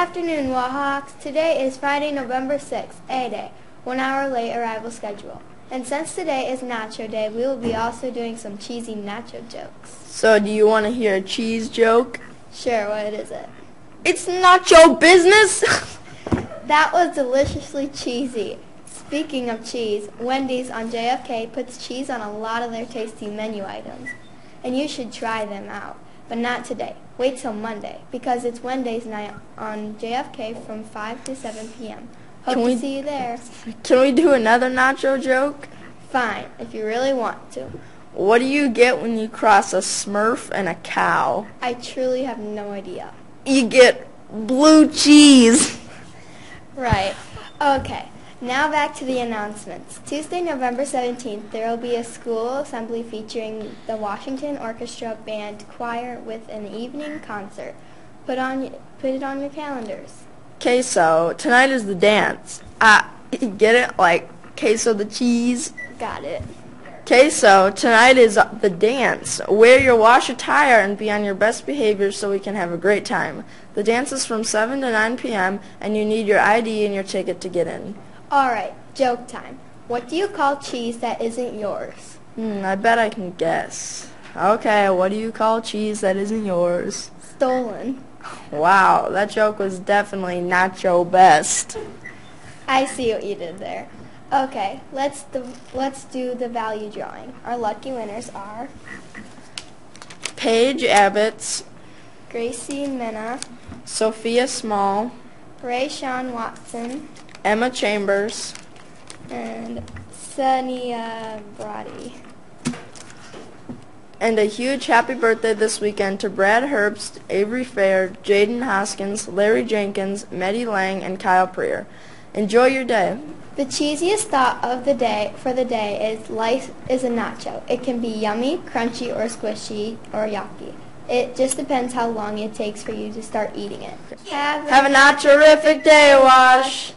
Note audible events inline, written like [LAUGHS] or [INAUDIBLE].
afternoon, Wahawks. Today is Friday, November 6th, A-Day, one hour late arrival schedule. And since today is Nacho Day, we will be also doing some cheesy nacho jokes. So do you want to hear a cheese joke? Sure, what is it? It's nacho business. [LAUGHS] That was deliciously cheesy. Speaking of cheese, Wendy's on JFK puts cheese on a lot of their tasty menu items. And you should try them out. But not today. Wait till Monday, because it's Wendy's night on JFK from 5 to 7 p.m. Hope Can to we- see you there. Can we do another nacho joke? Fine, if you really want to. What do you get when you cross a smurf and a cow? I truly have no idea. You get blue cheese. Right. Okay. Now back to the announcements. Tuesday, November 17th, there will be a school assembly featuring the Washington Orchestra Band Choir with an evening concert. Put on put it on your calendars. Queso. Tonight is the dance. Ah, [LAUGHS] get it? Like queso the cheese. Got it. Queso. Tonight is the dance. Wear your wash attire and be on your best behavior so we can have a great time. The dance is from 7 to 9 p.m. and you need your ID and your ticket to get in. All right, joke time. What do you call cheese that isn't yours? Hmm, I bet I can guess. Okay, what do you call cheese that isn't yours? Stolen. Wow, that joke was definitely not your best. I see what you did there. Okay, let's the, let's do the value drawing. Our lucky winners are Paige Abbott's, Gracie Minna, Sophia Small, Ray Sean Watson, Emma Chambers, and Sonia Brody. and a huge happy birthday this weekend to Brad Herbst, Avery Fair, Jaden Hoskins, Larry Jenkins, Meddy Lang, and Kyle Preer. Enjoy your day. The cheesiest thought of the day for the day is life is a nacho. It can be yummy, crunchy, or squishy, or yucky. It just depends how long it takes for you to start eating it. Have a Have a not terrific day, Wash.